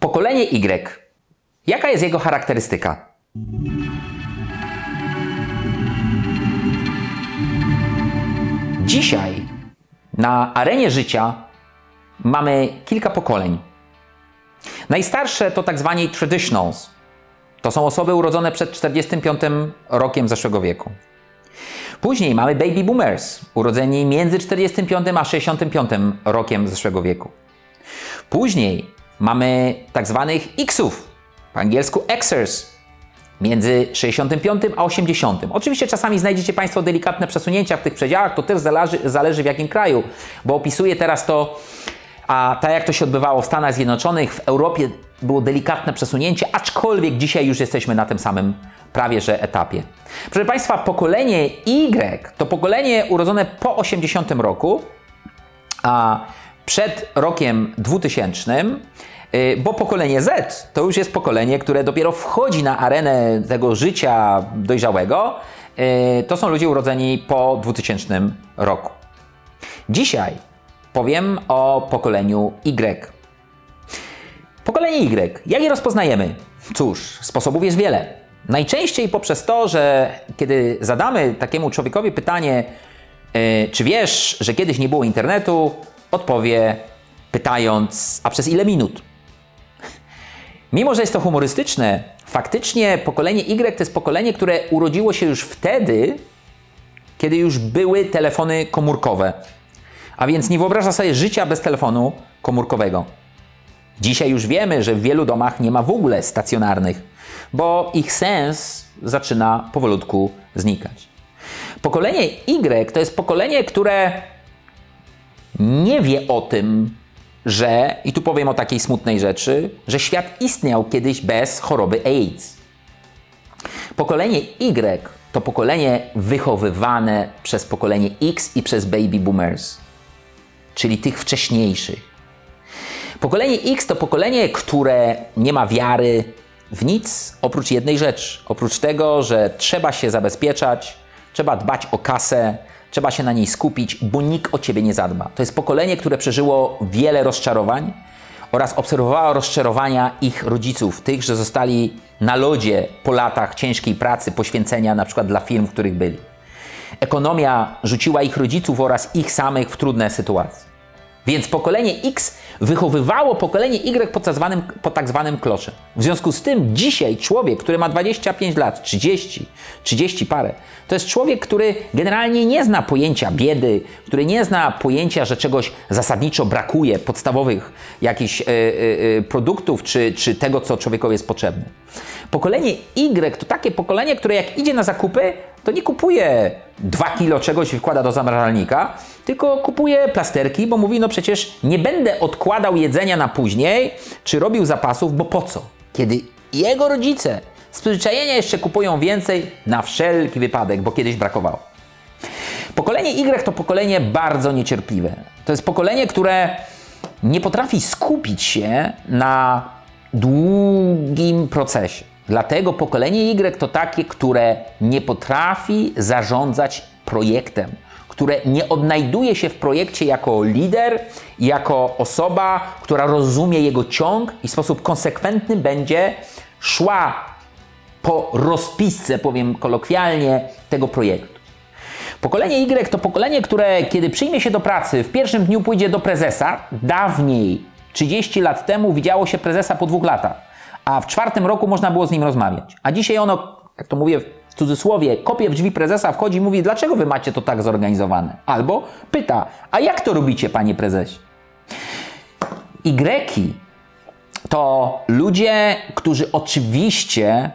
Pokolenie Y. Jaka jest jego charakterystyka? Dzisiaj na arenie życia mamy kilka pokoleń. Najstarsze to tak zwani traditionals. To są osoby urodzone przed 45 rokiem zeszłego wieku. Później mamy baby boomers, urodzeni między 45 a 65 rokiem zeszłego wieku. Później mamy tak zwanych Xów, po angielsku Xers, między 65 a 80. Oczywiście czasami znajdziecie Państwo delikatne przesunięcia w tych przedziałach, to też zależy, zależy w jakim kraju, bo opisuję teraz to, a tak jak to się odbywało w Stanach Zjednoczonych, w Europie było delikatne przesunięcie, aczkolwiek dzisiaj już jesteśmy na tym samym prawie że etapie. Proszę Państwa, pokolenie Y to pokolenie urodzone po 80 roku, a przed rokiem 2000, y, bo pokolenie Z to już jest pokolenie, które dopiero wchodzi na arenę tego życia dojrzałego. Y, to są ludzie urodzeni po 2000 roku. Dzisiaj powiem o pokoleniu Y. Pokolenie Y. Jak je rozpoznajemy? Cóż, sposobów jest wiele. Najczęściej poprzez to, że kiedy zadamy takiemu człowiekowi pytanie, yy, czy wiesz, że kiedyś nie było internetu, odpowie pytając, a przez ile minut? Mimo, że jest to humorystyczne, faktycznie pokolenie Y to jest pokolenie, które urodziło się już wtedy, kiedy już były telefony komórkowe. A więc nie wyobraża sobie życia bez telefonu komórkowego. Dzisiaj już wiemy, że w wielu domach nie ma w ogóle stacjonarnych, bo ich sens zaczyna powolutku znikać. Pokolenie Y to jest pokolenie, które nie wie o tym, że, i tu powiem o takiej smutnej rzeczy, że świat istniał kiedyś bez choroby AIDS. Pokolenie Y to pokolenie wychowywane przez pokolenie X i przez baby boomers, czyli tych wcześniejszych. Pokolenie X to pokolenie, które nie ma wiary w nic oprócz jednej rzeczy. Oprócz tego, że trzeba się zabezpieczać, trzeba dbać o kasę, trzeba się na niej skupić, bo nikt o ciebie nie zadba. To jest pokolenie, które przeżyło wiele rozczarowań oraz obserwowało rozczarowania ich rodziców, tych, że zostali na lodzie po latach ciężkiej pracy, poświęcenia na przykład dla firm, w których byli. Ekonomia rzuciła ich rodziców oraz ich samych w trudne sytuacje. Więc pokolenie X wychowywało pokolenie Y pod tak, zwanym, zwanym kloszem. W związku z tym dzisiaj człowiek, który ma 25 lat, 30, 30 parę, to jest człowiek, który generalnie nie zna pojęcia biedy, który nie zna pojęcia, że czegoś zasadniczo brakuje, podstawowych jakichś yy, yy, produktów czy, czy tego, co człowiekowi jest potrzebne. Pokolenie Y to takie pokolenie, które jak idzie na zakupy, to nie kupuje 2 kilo czegoś i wkłada do zamrażalnika, tylko kupuje plasterki, bo mówi, no przecież nie będę odkładał jedzenia na później, czy robił zapasów, bo po co? Kiedy jego rodzice z przyzwyczajenia jeszcze kupują więcej na wszelki wypadek, bo kiedyś brakowało. Pokolenie Y to pokolenie bardzo niecierpliwe. To jest pokolenie, które nie potrafi skupić się na długim procesie. Dlatego pokolenie Y to takie, które nie potrafi zarządzać projektem, które nie odnajduje się w projekcie jako lider, jako osoba, która rozumie jego ciąg i w sposób konsekwentny będzie szła po rozpisce, powiem kolokwialnie, tego projektu. Pokolenie Y to pokolenie, które kiedy przyjmie się do pracy, w pierwszym dniu pójdzie do prezesa. Dawniej, 30 lat temu, widziało się prezesa po dwóch latach a w czwartym roku można było z nim rozmawiać. A dzisiaj ono, jak to mówię w cudzysłowie, kopie w drzwi prezesa, wchodzi i mówi, dlaczego wy macie to tak zorganizowane? Albo pyta, a jak to robicie, panie prezesie? Y to ludzie, którzy oczywiście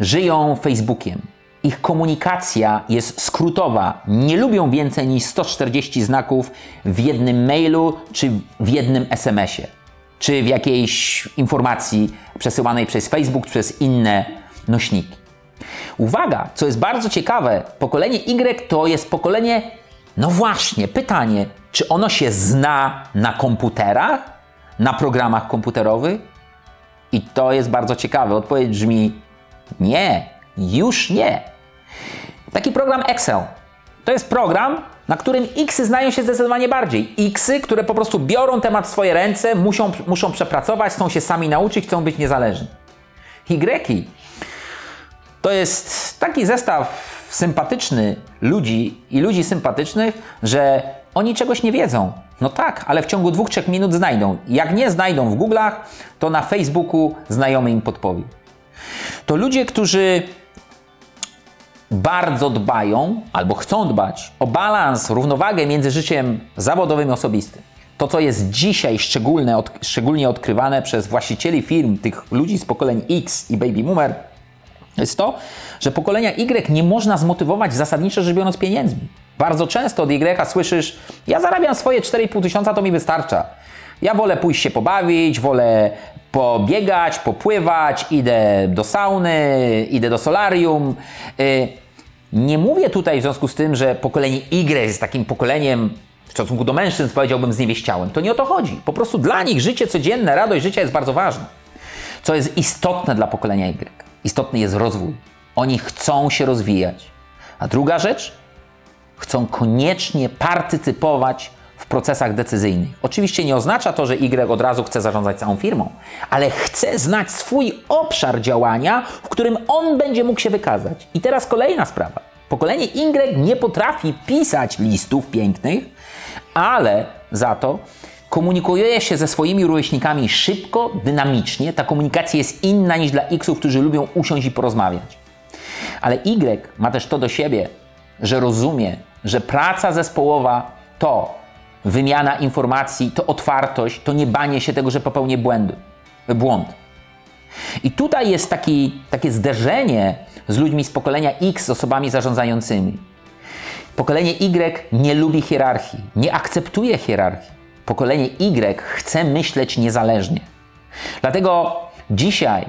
żyją Facebookiem. Ich komunikacja jest skrótowa. Nie lubią więcej niż 140 znaków w jednym mailu czy w jednym SMS-ie czy w jakiejś informacji przesyłanej przez Facebook, przez inne nośniki. Uwaga, co jest bardzo ciekawe, pokolenie Y to jest pokolenie, no właśnie, pytanie, czy ono się zna na komputerach, na programach komputerowych? I to jest bardzo ciekawe. Odpowiedź brzmi nie, już nie. Taki program Excel. To jest program, na którym Xy znają się zdecydowanie bardziej. Xy, które po prostu biorą temat w swoje ręce, muszą, muszą przepracować, chcą się sami nauczyć, chcą być niezależni. Y to jest taki zestaw sympatyczny ludzi i ludzi sympatycznych, że oni czegoś nie wiedzą. No tak, ale w ciągu dwóch, trzech minut znajdą. Jak nie znajdą w Google'ach, to na Facebooku znajomy im podpowie. To ludzie, którzy bardzo dbają albo chcą dbać o balans, równowagę między życiem zawodowym i osobistym. To, co jest dzisiaj szczególne, od, szczególnie odkrywane przez właścicieli firm, tych ludzi z pokoleń X i Baby Boomer, jest to, że pokolenia Y nie można zmotywować zasadniczo rzecz biorąc pieniędzmi. Bardzo często od Y słyszysz, ja zarabiam swoje 4,5 tysiąca, to mi wystarcza. Ja wolę pójść się pobawić, wolę pobiegać, popływać, idę do sauny, idę do solarium. Y, nie mówię tutaj w związku z tym, że pokolenie Y jest takim pokoleniem w stosunku do mężczyzn, powiedziałbym, zniewieściałem. To nie o to chodzi. Po prostu dla nich życie codzienne, radość życia jest bardzo ważna. Co jest istotne dla pokolenia Y? Istotny jest rozwój. Oni chcą się rozwijać. A druga rzecz, chcą koniecznie partycypować procesach decyzyjnych. Oczywiście nie oznacza to, że Y od razu chce zarządzać całą firmą, ale chce znać swój obszar działania, w którym on będzie mógł się wykazać. I teraz kolejna sprawa. Pokolenie Y nie potrafi pisać listów pięknych, ale za to komunikuje się ze swoimi rówieśnikami szybko, dynamicznie. Ta komunikacja jest inna niż dla Xów, którzy lubią usiąść i porozmawiać. Ale Y ma też to do siebie, że rozumie, że praca zespołowa to wymiana informacji, to otwartość, to nie banie się tego, że popełnię błędy, błąd. I tutaj jest taki, takie zderzenie z ludźmi z pokolenia X, z osobami zarządzającymi. Pokolenie Y nie lubi hierarchii, nie akceptuje hierarchii. Pokolenie Y chce myśleć niezależnie. Dlatego dzisiaj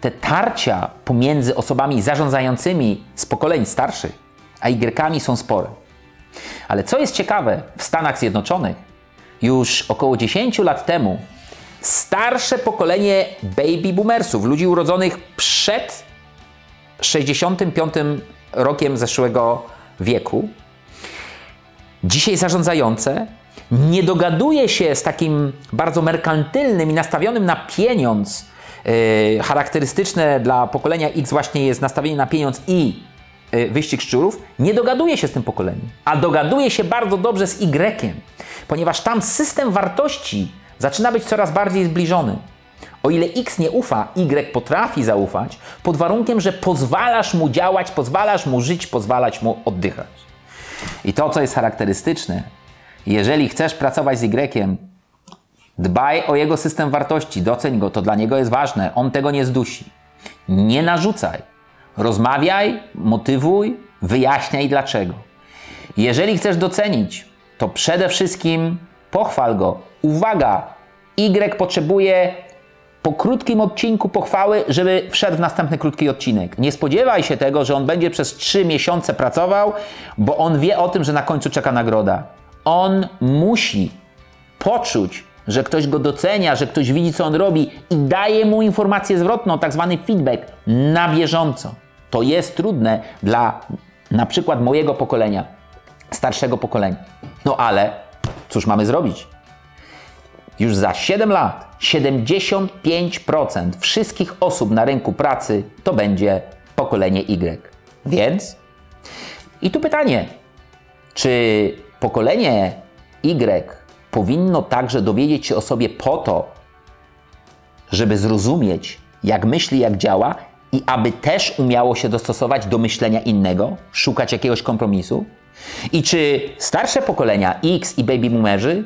te tarcia pomiędzy osobami zarządzającymi z pokoleń starszych a Y są spore. Ale co jest ciekawe, w Stanach Zjednoczonych już około 10 lat temu starsze pokolenie baby boomersów, ludzi urodzonych przed 65 rokiem zeszłego wieku, dzisiaj zarządzające, nie dogaduje się z takim bardzo merkantylnym i nastawionym na pieniądz. Yy, charakterystyczne dla pokolenia X właśnie jest nastawienie na pieniądz i wyścig szczurów. Nie dogaduje się z tym pokoleniem, a dogaduje się bardzo dobrze z Y, ponieważ tam system wartości zaczyna być coraz bardziej zbliżony. O ile X nie ufa, Y potrafi zaufać, pod warunkiem, że pozwalasz mu działać, pozwalasz mu żyć, pozwalasz mu oddychać. I to, co jest charakterystyczne, jeżeli chcesz pracować z Y, dbaj o jego system wartości, doceń go, to dla niego jest ważne. On tego nie zdusi. Nie narzucaj. Rozmawiaj, motywuj, wyjaśniaj dlaczego. Jeżeli chcesz docenić, to przede wszystkim pochwal go. Uwaga! Y potrzebuje po krótkim odcinku pochwały, żeby wszedł w następny krótki odcinek. Nie spodziewaj się tego, że on będzie przez 3 miesiące pracował, bo on wie o tym, że na końcu czeka nagroda. On musi poczuć, że ktoś go docenia, że ktoś widzi, co on robi i daje mu informację zwrotną, tak zwany feedback na bieżąco. To jest trudne dla na przykład mojego pokolenia, starszego pokolenia. No ale cóż mamy zrobić? Już za 7 lat 75% wszystkich osób na rynku pracy to będzie pokolenie Y. Więc i tu pytanie, czy pokolenie Y powinno także dowiedzieć się o sobie po to, żeby zrozumieć, jak myśli, jak działa i aby też umiało się dostosować do myślenia innego, szukać jakiegoś kompromisu? I czy starsze pokolenia X i baby boomerzy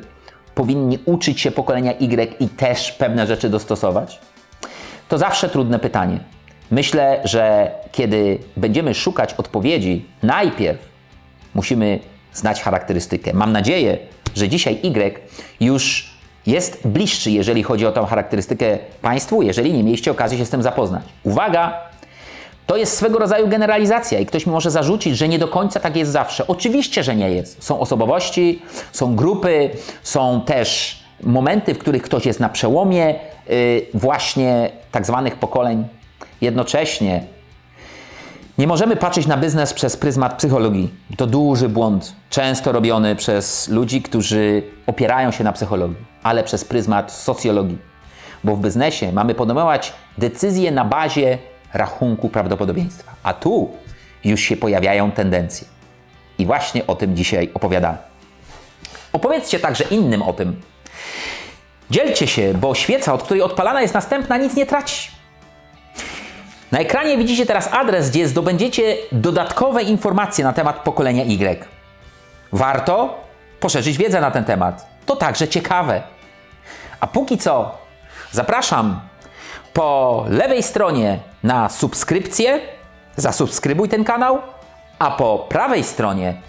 powinni uczyć się pokolenia Y i też pewne rzeczy dostosować? To zawsze trudne pytanie. Myślę, że kiedy będziemy szukać odpowiedzi, najpierw musimy znać charakterystykę. Mam nadzieję, że dzisiaj Y już jest bliższy, jeżeli chodzi o tą charakterystykę Państwu, jeżeli nie mieliście okazji się z tym zapoznać. Uwaga! To jest swego rodzaju generalizacja i ktoś mi może zarzucić, że nie do końca tak jest zawsze. Oczywiście, że nie jest. Są osobowości, są grupy, są też momenty, w których ktoś jest na przełomie yy, właśnie tak zwanych pokoleń. Jednocześnie Nie możemy patrzeć na biznes przez pryzmat psychologii. To duży błąd, często robiony przez ludzi, którzy opierają się na psychologii, ale przez pryzmat socjologii. Bo w biznesie mamy podejmować decyzje na bazie rachunku prawdopodobieństwa. A tu już się pojawiają tendencje. I właśnie o tym dzisiaj opowiadamy. Opowiedzcie także innym o tym. Dzielcie się, bo świeca, od której odpalana jest następna, nic nie traci. Na ekranie widzicie teraz adres, gdzie zdobędziecie dodatkowe informacje na temat pokolenia Y. Warto poszerzyć wiedzę na ten temat. To także ciekawe. A póki co, zapraszam po lewej stronie na subskrypcję. Zasubskrybuj ten kanał, a po prawej stronie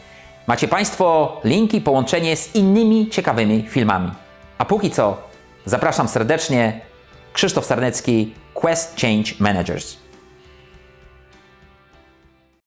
macie Państwo linki, połączenie z innymi ciekawymi filmami. A póki co, zapraszam serdecznie. Krzysztof Sarnecki, Quest Change Managers.